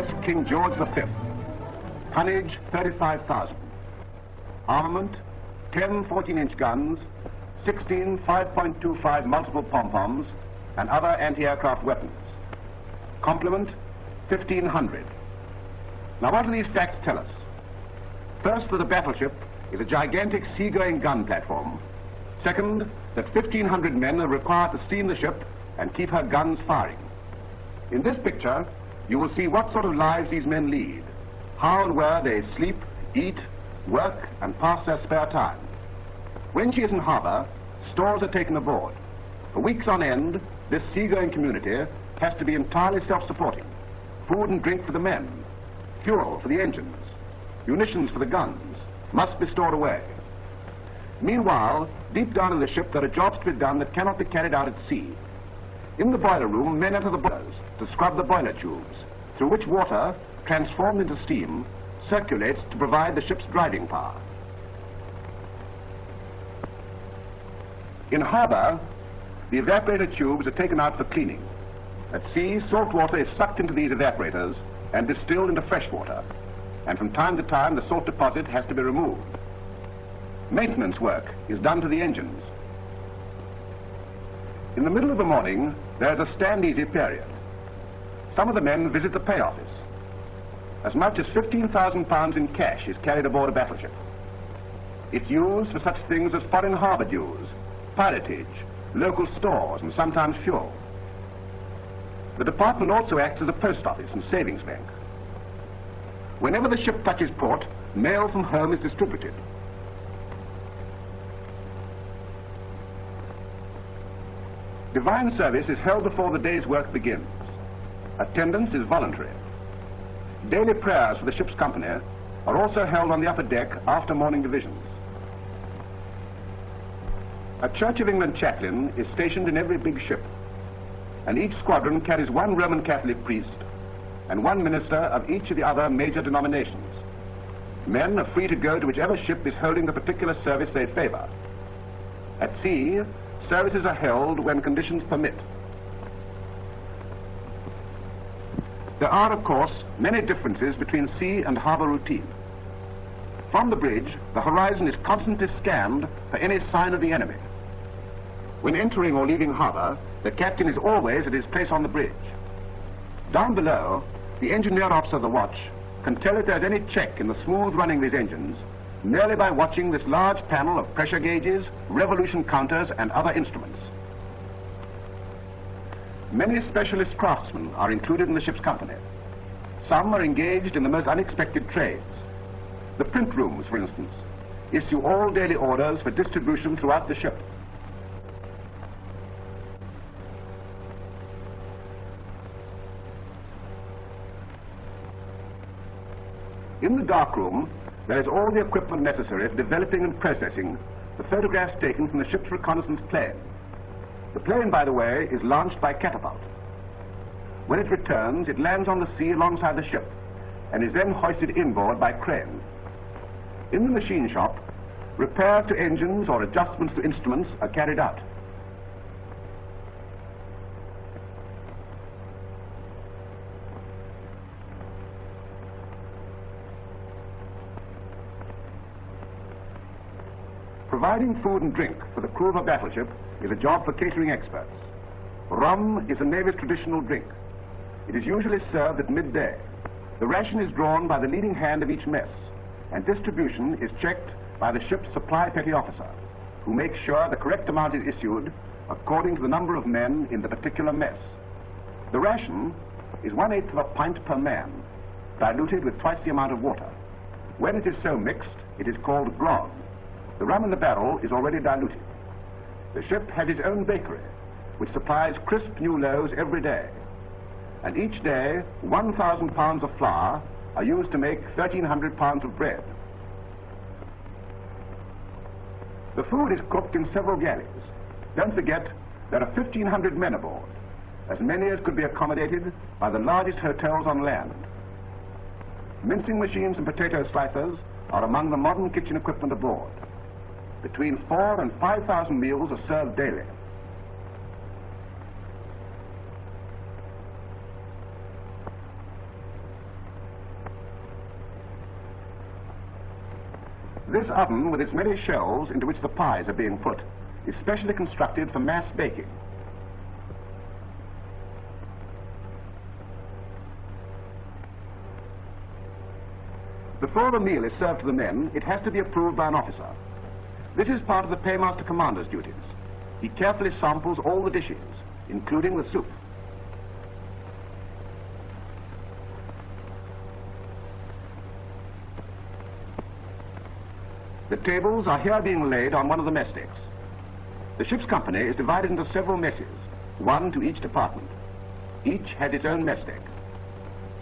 HMS King George V. Tonnage 35,000. Armament 10 14-inch guns, 16 5.25 multiple pom-poms, and other anti-aircraft weapons. Complement 1,500. Now what do these facts tell us? First, that a battleship is a gigantic seagoing gun platform. Second, that 1,500 men are required to steam the ship and keep her guns firing. In this picture, you will see what sort of lives these men lead, how and where they sleep, eat, work, and pass their spare time. When she is in harbor, stores are taken aboard. For weeks on end, this seagoing community has to be entirely self-supporting. Food and drink for the men, fuel for the engines, munitions for the guns must be stored away. Meanwhile, deep down in the ship, there are jobs to be done that cannot be carried out at sea. In the boiler room, men enter the boilers to scrub the boiler tubes, through which water, transformed into steam, circulates to provide the ship's driving power. In harbor, the evaporator tubes are taken out for cleaning. At sea, salt water is sucked into these evaporators and distilled into fresh water. And from time to time, the salt deposit has to be removed. Maintenance work is done to the engines. In the middle of the morning, there's a stand-easy period. Some of the men visit the pay office. As much as 15,000 pounds in cash is carried aboard a battleship. It's used for such things as foreign harbor dues, pilotage, local stores, and sometimes fuel. The department also acts as a post office and savings bank. Whenever the ship touches port, mail from home is distributed. Divine service is held before the day's work begins. Attendance is voluntary. Daily prayers for the ship's company are also held on the upper deck after morning divisions. A Church of England chaplain is stationed in every big ship, and each squadron carries one Roman Catholic priest and one minister of each of the other major denominations. Men are free to go to whichever ship is holding the particular service they favor. At sea, services are held when conditions permit. There are, of course, many differences between sea and harbor routine. From the bridge, the horizon is constantly scanned for any sign of the enemy. When entering or leaving harbor, the captain is always at his place on the bridge. Down below, the engineer officer of the watch can tell if there's any check in the smooth running of his engines merely by watching this large panel of pressure gauges, revolution counters, and other instruments. Many specialist craftsmen are included in the ship's company. Some are engaged in the most unexpected trades. The print rooms, for instance, issue all daily orders for distribution throughout the ship. In the darkroom, there is all the equipment necessary for developing and processing the photographs taken from the ship's reconnaissance plane. The plane, by the way, is launched by catapult. When it returns, it lands on the sea alongside the ship and is then hoisted inboard by crane. In the machine shop, repairs to engines or adjustments to instruments are carried out. Providing food and drink for the crew of a battleship is a job for catering experts. Rum is the Navy's traditional drink. It is usually served at midday. The ration is drawn by the leading hand of each mess, and distribution is checked by the ship's supply petty officer, who makes sure the correct amount is issued according to the number of men in the particular mess. The ration is one-eighth of a pint per man, diluted with twice the amount of water. When it is so mixed, it is called grog. The rum in the barrel is already diluted. The ship has its own bakery, which supplies crisp new loaves every day. And each day, 1,000 pounds of flour are used to make 1,300 pounds of bread. The food is cooked in several galleys. Don't forget, there are 1,500 men aboard, as many as could be accommodated by the largest hotels on land. Mincing machines and potato slicers are among the modern kitchen equipment aboard. Between four and 5,000 meals are served daily. This oven, with its many shelves into which the pies are being put, is specially constructed for mass baking. Before the meal is served to the men, it has to be approved by an officer. This is part of the paymaster commander's duties. He carefully samples all the dishes, including the soup. The tables are here being laid on one of the mess decks. The ship's company is divided into several messes, one to each department. Each has its own mess deck.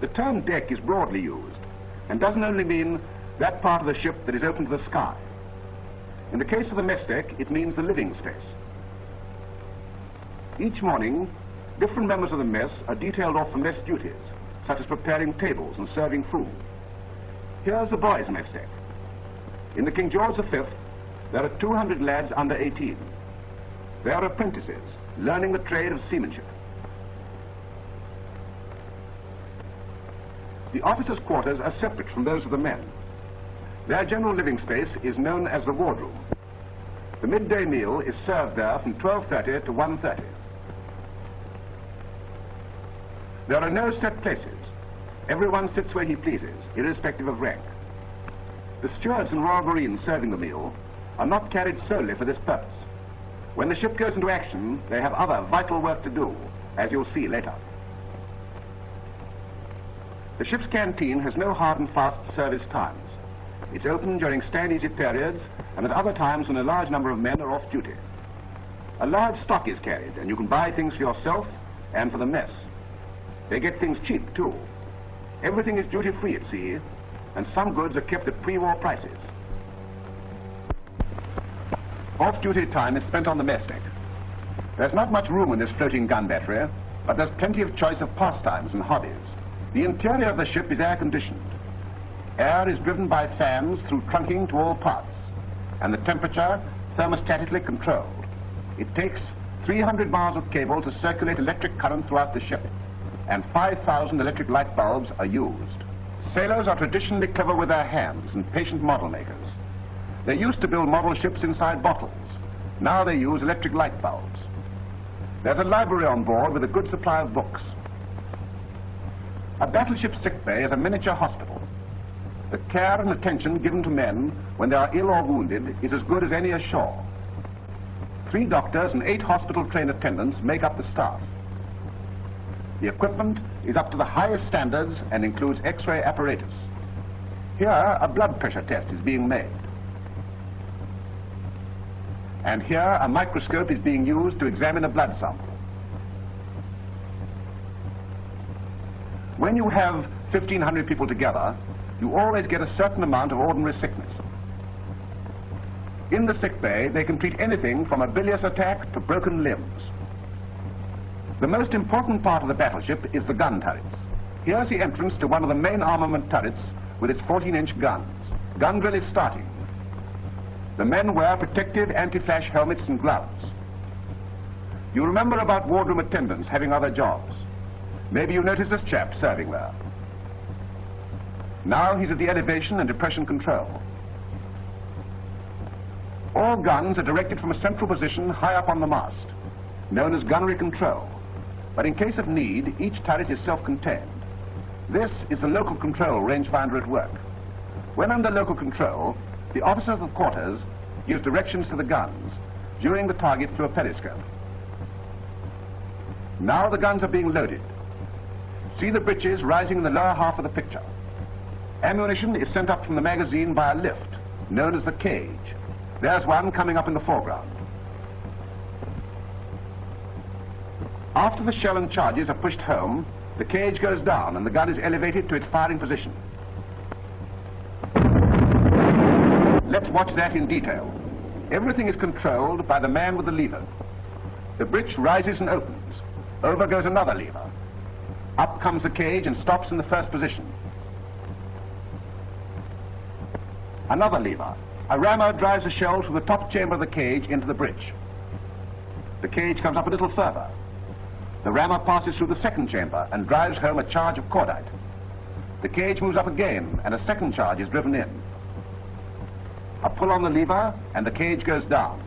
The term deck is broadly used and doesn't only mean that part of the ship that is open to the sky. In the case of the mess deck, it means the living space. Each morning, different members of the mess are detailed off for mess duties, such as preparing tables and serving food. Here's the boys' mess deck. In the King George V, there are 200 lads under 18. They are apprentices, learning the trade of seamanship. The officers' quarters are separate from those of the men. Their general living space is known as the wardroom. The midday meal is served there from 12.30 to 1.30. There are no set places. Everyone sits where he pleases, irrespective of rank. The stewards and Royal Marines serving the meal are not carried solely for this purpose. When the ship goes into action, they have other vital work to do, as you'll see later. The ship's canteen has no hard and fast service times. It's open during stand-easy periods and at other times when a large number of men are off duty. A large stock is carried and you can buy things for yourself and for the mess. They get things cheap too. Everything is duty-free at sea and some goods are kept at pre-war prices. Off-duty time is spent on the mess deck. There's not much room in this floating gun battery, but there's plenty of choice of pastimes and hobbies. The interior of the ship is air-conditioned. Air is driven by fans through trunking to all parts, and the temperature thermostatically controlled. It takes 300 miles of cable to circulate electric current throughout the ship, and 5,000 electric light bulbs are used. Sailors are traditionally clever with their hands and patient model makers. They used to build model ships inside bottles. Now they use electric light bulbs. There's a library on board with a good supply of books. A battleship sick bay is a miniature hospital. The care and attention given to men when they are ill or wounded is as good as any ashore. Three doctors and eight hospital trained attendants make up the staff. The equipment is up to the highest standards and includes x-ray apparatus. Here, a blood pressure test is being made. And here, a microscope is being used to examine a blood sample. When you have 1,500 people together, you always get a certain amount of ordinary sickness. In the sick bay, they can treat anything from a bilious attack to broken limbs. The most important part of the battleship is the gun turrets. Here's the entrance to one of the main armament turrets with its 14-inch guns. Gun drill is starting. The men wear protective anti-flash helmets and gloves. You remember about wardroom attendants having other jobs. Maybe you notice this chap serving there. Now he's at the elevation and depression control. All guns are directed from a central position high up on the mast, known as gunnery control. But in case of need, each turret is self-contained. This is the local control rangefinder at work. When under local control, the officer of the quarters gives directions to the guns, viewing the target through a periscope. Now the guns are being loaded. See the breeches rising in the lower half of the picture. Ammunition is sent up from the magazine by a lift, known as the cage. There's one coming up in the foreground. After the shell and charges are pushed home, the cage goes down and the gun is elevated to its firing position. Let's watch that in detail. Everything is controlled by the man with the lever. The breech rises and opens. Over goes another lever. Up comes the cage and stops in the first position. Another lever. A rammer drives a shell from the top chamber of the cage into the breech. The cage comes up a little further. The rammer passes through the second chamber and drives home a charge of cordite. The cage moves up again and a second charge is driven in. A pull on the lever and the cage goes down.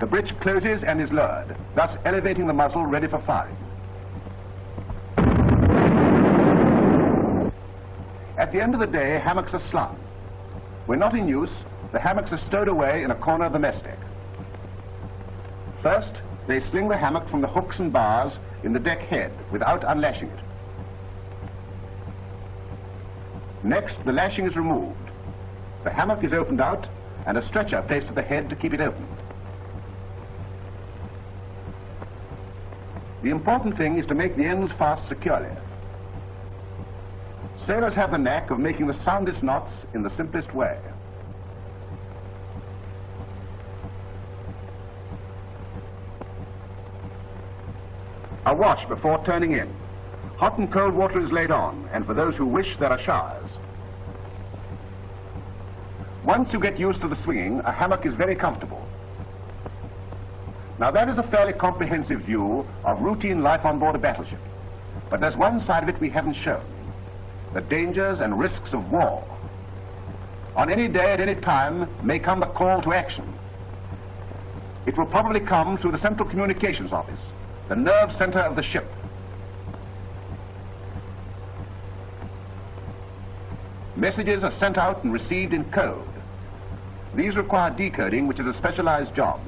The breech closes and is lowered, thus elevating the muzzle ready for firing. The end of the day, hammocks are slung. When not in use, the hammocks are stowed away in a corner of the mess deck. First, they sling the hammock from the hooks and bars in the deck head without unlashing it. Next, the lashing is removed. The hammock is opened out and a stretcher placed at the head to keep it open. The important thing is to make the ends fast securely. Sailors have the knack of making the soundest knots in the simplest way. A wash before turning in. Hot and cold water is laid on, and for those who wish, there are showers. Once you get used to the swinging, a hammock is very comfortable. Now that is a fairly comprehensive view of routine life on board a battleship. But there's one side of it we haven't shown. The dangers and risks of war. On any day at any time may come the call to action. It will probably come through the Central Communications Office, the nerve center of the ship. Messages are sent out and received in code. These require decoding, which is a specialized job.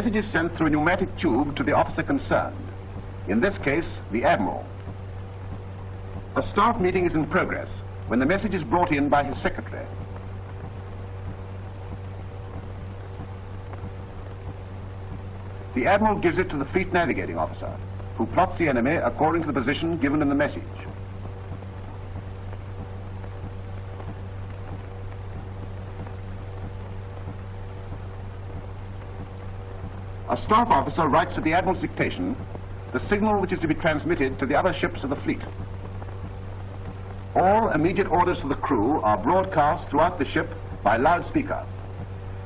Message is sent through a pneumatic tube to the officer concerned, in this case, the Admiral. A staff meeting is in progress when the message is brought in by his secretary. The Admiral gives it to the Fleet Navigating Officer, who plots the enemy according to the position given in the message. A staff officer writes at the Admiral's dictation the signal which is to be transmitted to the other ships of the fleet. All immediate orders to the crew are broadcast throughout the ship by loudspeaker.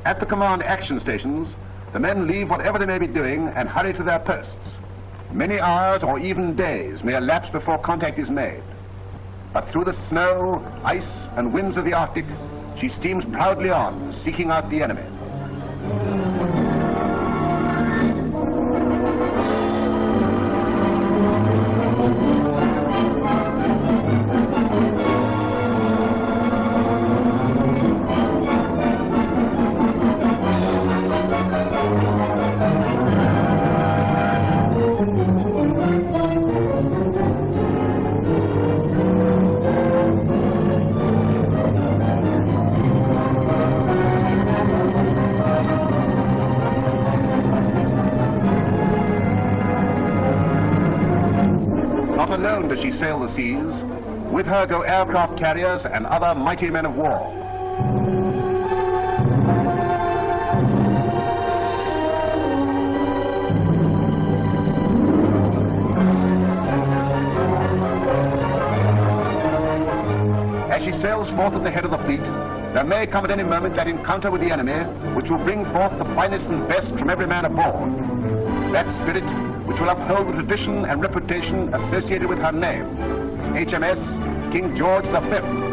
At the command action stations, the men leave whatever they may be doing and hurry to their posts. Many hours or even days may elapse before contact is made. But through the snow, ice, and winds of the Arctic, she steams proudly on, seeking out the enemy. Sail the seas. With her go aircraft carriers and other mighty men of war. As she sails forth at the head of the fleet, there may come at any moment that encounter with the enemy which will bring forth the finest and best from every man aboard. That spirit which will uphold the tradition and reputation associated with her name, HMS King George V.